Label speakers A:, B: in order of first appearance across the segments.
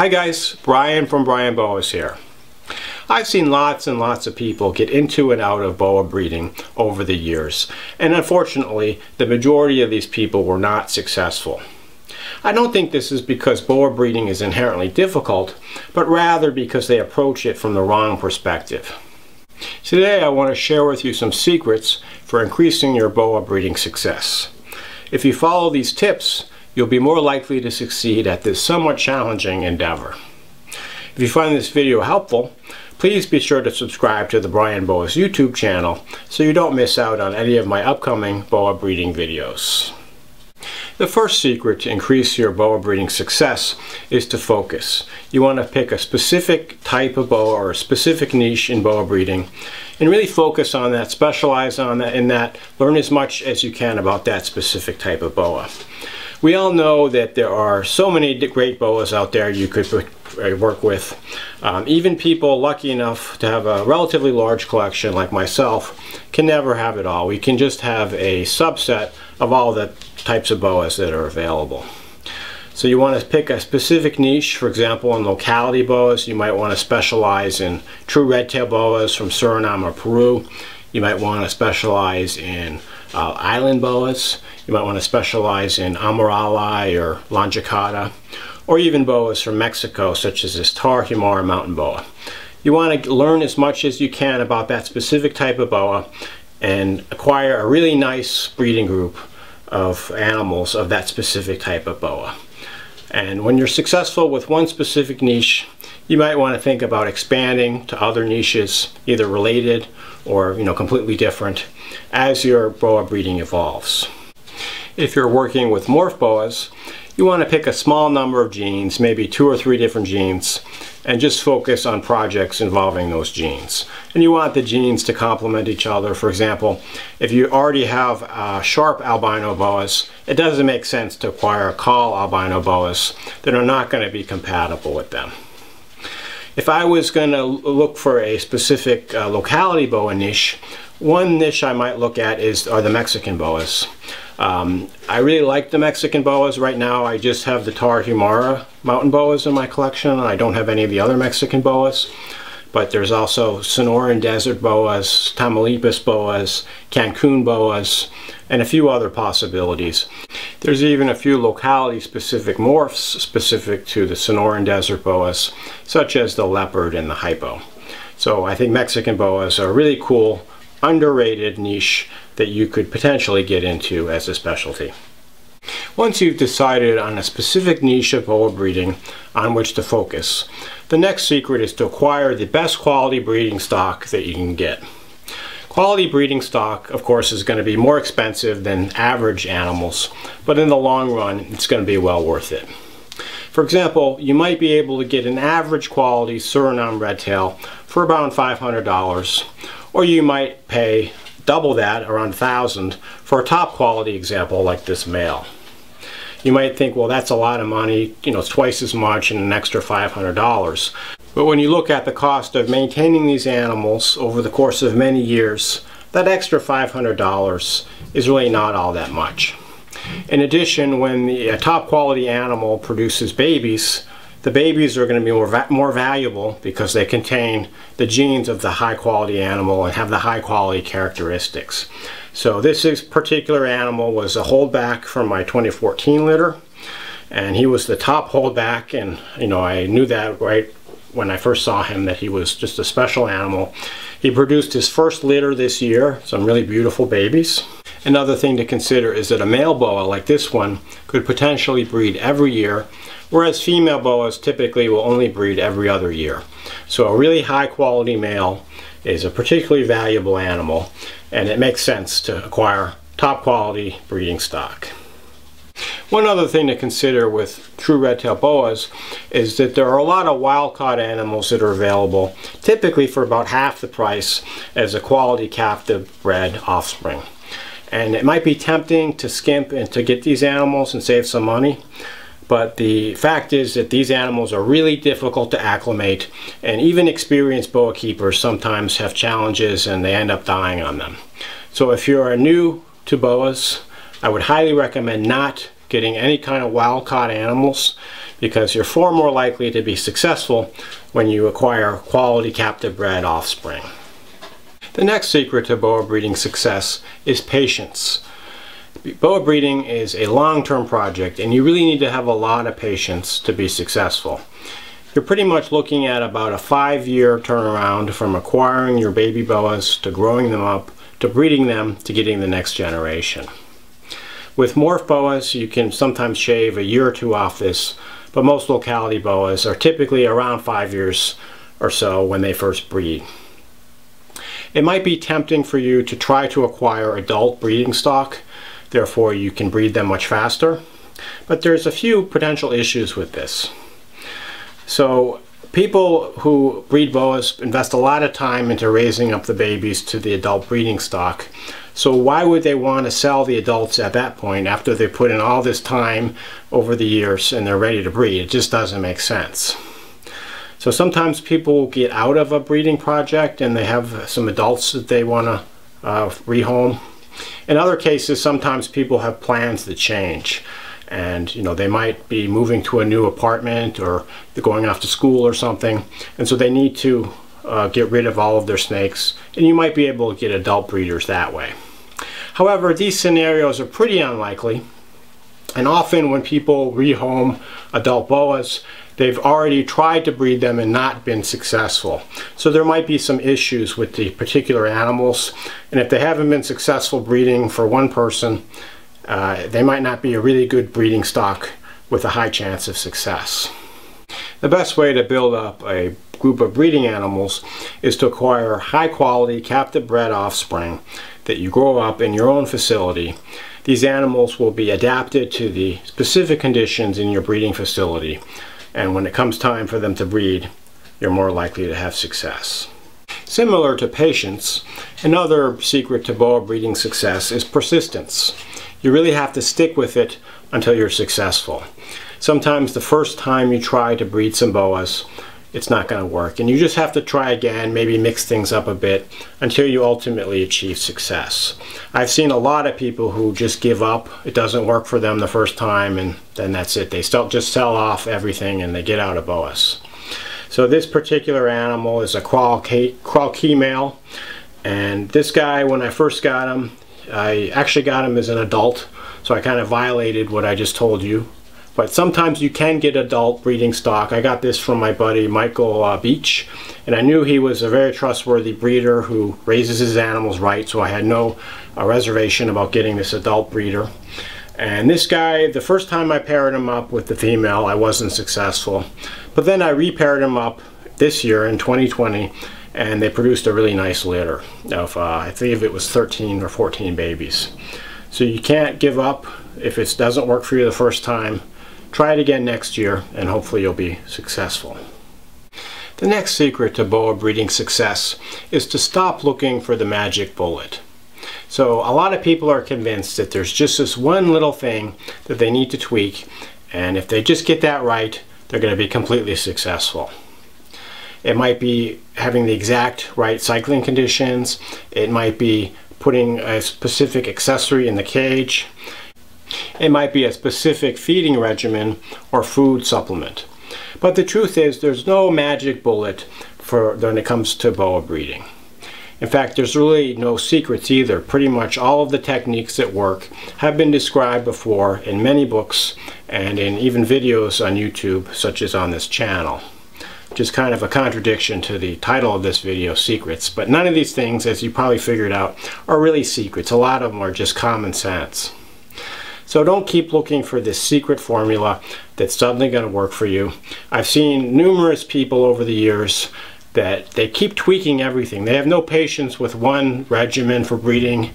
A: Hi guys, Brian from Brian Boas here. I've seen lots and lots of people get into and out of boa breeding over the years, and unfortunately, the majority of these people were not successful. I don't think this is because boa breeding is inherently difficult, but rather because they approach it from the wrong perspective. Today I want to share with you some secrets for increasing your boa breeding success. If you follow these tips, you'll be more likely to succeed at this somewhat challenging endeavor. If you find this video helpful, please be sure to subscribe to the Brian Boas YouTube channel so you don't miss out on any of my upcoming boa breeding videos. The first secret to increase your boa breeding success is to focus. You want to pick a specific type of boa or a specific niche in boa breeding and really focus on that, specialize on that, in that, learn as much as you can about that specific type of boa. We all know that there are so many great boas out there you could uh, work with. Um, even people lucky enough to have a relatively large collection like myself can never have it all. We can just have a subset of all the types of boas that are available. So you want to pick a specific niche, for example, in locality boas, you might want to specialize in true red-tail boas from Suriname or Peru. You might want to specialize in uh, island boas. You might want to specialize in Amarali or Longicauda, or even boas from Mexico, such as this Tarahumara mountain boa. You want to learn as much as you can about that specific type of boa and acquire a really nice breeding group of animals of that specific type of boa. And when you're successful with one specific niche, you might want to think about expanding to other niches, either related or you know completely different, as your boa breeding evolves. If you're working with morph boas, you want to pick a small number of genes, maybe two or three different genes, and just focus on projects involving those genes. And you want the genes to complement each other. For example, if you already have uh, sharp albino boas, it doesn't make sense to acquire Kahl albino boas that are not going to be compatible with them. If I was going to look for a specific uh, locality boa niche, one niche I might look at is are the Mexican boas. Um, I really like the Mexican boas right now. I just have the Tarahumara mountain boas in my collection. I don't have any of the other Mexican boas. But there's also Sonoran desert boas, Tamaulipas boas, Cancun boas, and a few other possibilities. There's even a few locality-specific morphs specific to the Sonoran desert boas, such as the leopard and the hypo. So I think Mexican boas are really cool underrated niche that you could potentially get into as a specialty. Once you've decided on a specific niche of boa breeding on which to focus, the next secret is to acquire the best quality breeding stock that you can get. Quality breeding stock, of course, is going to be more expensive than average animals, but in the long run, it's going to be well worth it. For example, you might be able to get an average quality Suriname redtail for about $500, or you might pay double that, around 1000 for a top quality example like this male. You might think, well, that's a lot of money, you know, it's twice as much and an extra $500. But when you look at the cost of maintaining these animals over the course of many years, that extra $500 is really not all that much. In addition, when the top quality animal produces babies, the babies are going to be more, va more valuable because they contain the genes of the high quality animal and have the high quality characteristics. So this is particular animal was a holdback from my 2014 litter and he was the top holdback and you know I knew that right when I first saw him that he was just a special animal. He produced his first litter this year, some really beautiful babies. Another thing to consider is that a male boa like this one could potentially breed every year, whereas female boas typically will only breed every other year. So a really high quality male is a particularly valuable animal, and it makes sense to acquire top quality breeding stock. One other thing to consider with true red-tail boas is that there are a lot of wild-caught animals that are available, typically for about half the price as a quality captive bred offspring. And it might be tempting to skimp and to get these animals and save some money, but the fact is that these animals are really difficult to acclimate and even experienced boa keepers sometimes have challenges and they end up dying on them. So if you're new to boas, I would highly recommend not getting any kind of wild caught animals because you're far more likely to be successful when you acquire quality captive bred offspring. The next secret to boa breeding success is patience. Boa breeding is a long-term project and you really need to have a lot of patience to be successful. You're pretty much looking at about a five-year turnaround from acquiring your baby boas to growing them up to breeding them to getting the next generation. With morph boas, you can sometimes shave a year or two off this, but most locality boas are typically around five years or so when they first breed. It might be tempting for you to try to acquire adult breeding stock, therefore you can breed them much faster, but there's a few potential issues with this. So people who breed boas invest a lot of time into raising up the babies to the adult breeding stock. So why would they want to sell the adults at that point after they put in all this time over the years and they're ready to breed? It just doesn't make sense. So sometimes people get out of a breeding project and they have some adults that they want to uh, rehome. In other cases, sometimes people have plans that change and you know they might be moving to a new apartment or going off to school or something and so they need to uh, get rid of all of their snakes and you might be able to get adult breeders that way. However, these scenarios are pretty unlikely and often when people rehome adult boas, they've already tried to breed them and not been successful. So there might be some issues with the particular animals. And if they haven't been successful breeding for one person, uh, they might not be a really good breeding stock with a high chance of success. The best way to build up a group of breeding animals is to acquire high quality captive bred offspring that you grow up in your own facility. These animals will be adapted to the specific conditions in your breeding facility and when it comes time for them to breed you're more likely to have success. Similar to patience, another secret to boa breeding success is persistence. You really have to stick with it until you're successful. Sometimes the first time you try to breed some boas, it's not going to work. And you just have to try again, maybe mix things up a bit until you ultimately achieve success. I've seen a lot of people who just give up. It doesn't work for them the first time and then that's it. They still just sell off everything and they get out of boas. So this particular animal is a key male. And this guy, when I first got him, I actually got him as an adult, so I kind of violated what I just told you. But sometimes you can get adult breeding stock. I got this from my buddy Michael uh, Beach, and I knew he was a very trustworthy breeder who raises his animals right, so I had no uh, reservation about getting this adult breeder. And this guy, the first time I paired him up with the female, I wasn't successful. But then I repaired him up this year in 2020 and they produced a really nice litter of uh, I think it was 13 or 14 babies. So you can't give up if it doesn't work for you the first time. Try it again next year and hopefully you'll be successful. The next secret to boa breeding success is to stop looking for the magic bullet. So a lot of people are convinced that there's just this one little thing that they need to tweak and if they just get that right, they're going to be completely successful. It might be having the exact right cycling conditions. It might be putting a specific accessory in the cage. It might be a specific feeding regimen or food supplement. But the truth is there's no magic bullet for when it comes to boa breeding. In fact, there's really no secrets either. Pretty much all of the techniques that work have been described before in many books and in even videos on YouTube, such as on this channel is kind of a contradiction to the title of this video, Secrets. But none of these things, as you probably figured out, are really secrets. A lot of them are just common sense. So don't keep looking for this secret formula that's suddenly going to work for you. I've seen numerous people over the years that they keep tweaking everything. They have no patience with one regimen for breeding.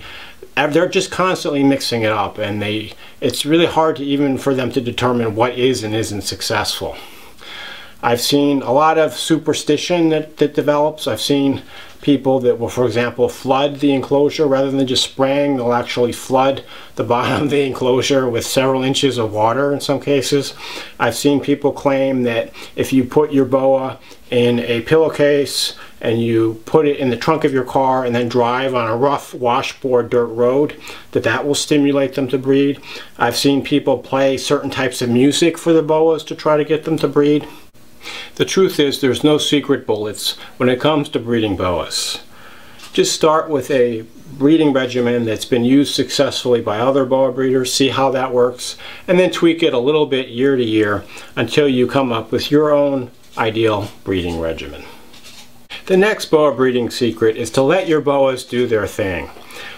A: They're just constantly mixing it up and they it's really hard to even for them to determine what is and isn't successful. I've seen a lot of superstition that, that develops. I've seen people that will, for example, flood the enclosure rather than just spraying. They'll actually flood the bottom of the enclosure with several inches of water in some cases. I've seen people claim that if you put your boa in a pillowcase and you put it in the trunk of your car and then drive on a rough washboard dirt road, that that will stimulate them to breed. I've seen people play certain types of music for the boas to try to get them to breed. The truth is there's no secret bullets when it comes to breeding boas. Just start with a breeding regimen that's been used successfully by other boa breeders, see how that works, and then tweak it a little bit year to year until you come up with your own ideal breeding regimen. The next boa breeding secret is to let your boas do their thing.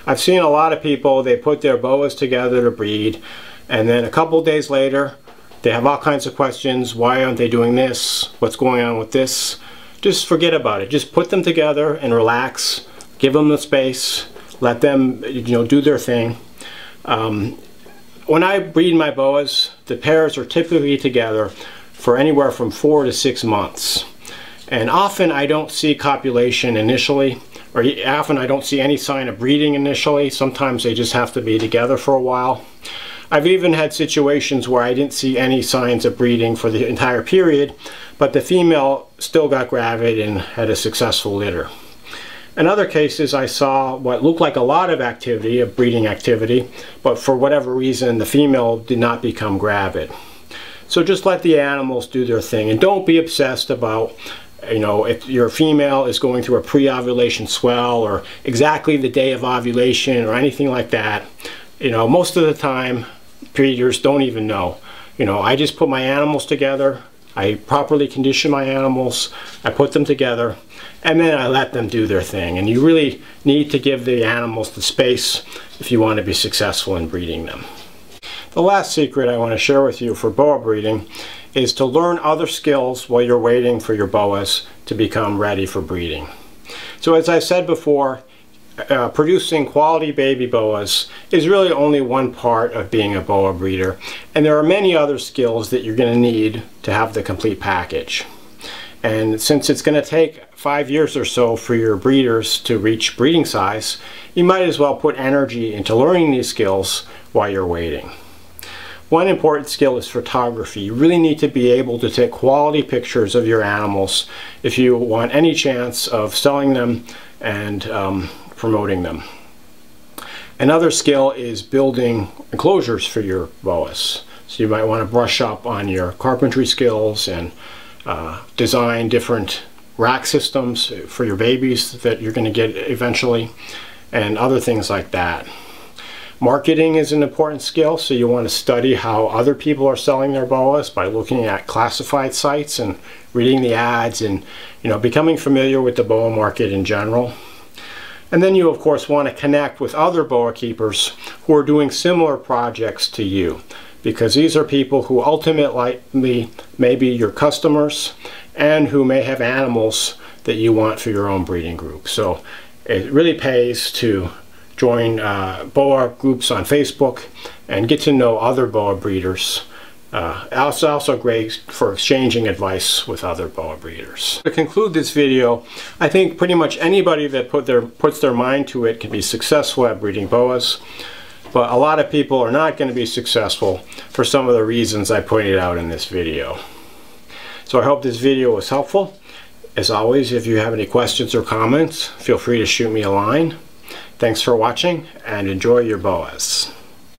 A: I've seen a lot of people, they put their boas together to breed, and then a couple days later, they have all kinds of questions. Why aren't they doing this? What's going on with this? Just forget about it. Just put them together and relax. Give them the space. Let them, you know, do their thing. Um, when I breed my boas, the pairs are typically together for anywhere from four to six months. And often I don't see copulation initially, or often I don't see any sign of breeding initially. Sometimes they just have to be together for a while. I've even had situations where I didn't see any signs of breeding for the entire period, but the female still got gravid and had a successful litter. In other cases, I saw what looked like a lot of activity, of breeding activity, but for whatever reason, the female did not become gravid. So just let the animals do their thing and don't be obsessed about you know, if your female is going through a pre-ovulation swell or exactly the day of ovulation or anything like that, you know, most of the time breeders don't even know. You know, I just put my animals together, I properly condition my animals, I put them together, and then I let them do their thing. And you really need to give the animals the space if you want to be successful in breeding them. The last secret I want to share with you for boa breeding is to learn other skills while you're waiting for your boas to become ready for breeding. So as I said before, uh, producing quality baby boas is really only one part of being a boa breeder and there are many other skills that you're going to need to have the complete package and since it's going to take five years or so for your breeders to reach breeding size you might as well put energy into learning these skills while you're waiting. One important skill is photography. You really need to be able to take quality pictures of your animals if you want any chance of selling them and um, promoting them. Another skill is building enclosures for your boas. So you might want to brush up on your carpentry skills and uh, design different rack systems for your babies that you're going to get eventually and other things like that. Marketing is an important skill, so you want to study how other people are selling their boas by looking at classified sites and reading the ads and you know becoming familiar with the boa market in general. And then you of course want to connect with other boa keepers who are doing similar projects to you because these are people who ultimately may be your customers and who may have animals that you want for your own breeding group. So it really pays to join uh, BOA groups on Facebook and get to know other BOA breeders. Uh, it's also great for exchanging advice with other BOA breeders. To conclude this video, I think pretty much anybody that put their, puts their mind to it can be successful at breeding BOAs, but a lot of people are not going to be successful for some of the reasons I pointed out in this video. So I hope this video was helpful. As always, if you have any questions or comments, feel free to shoot me a line. Thanks for watching and enjoy your boas.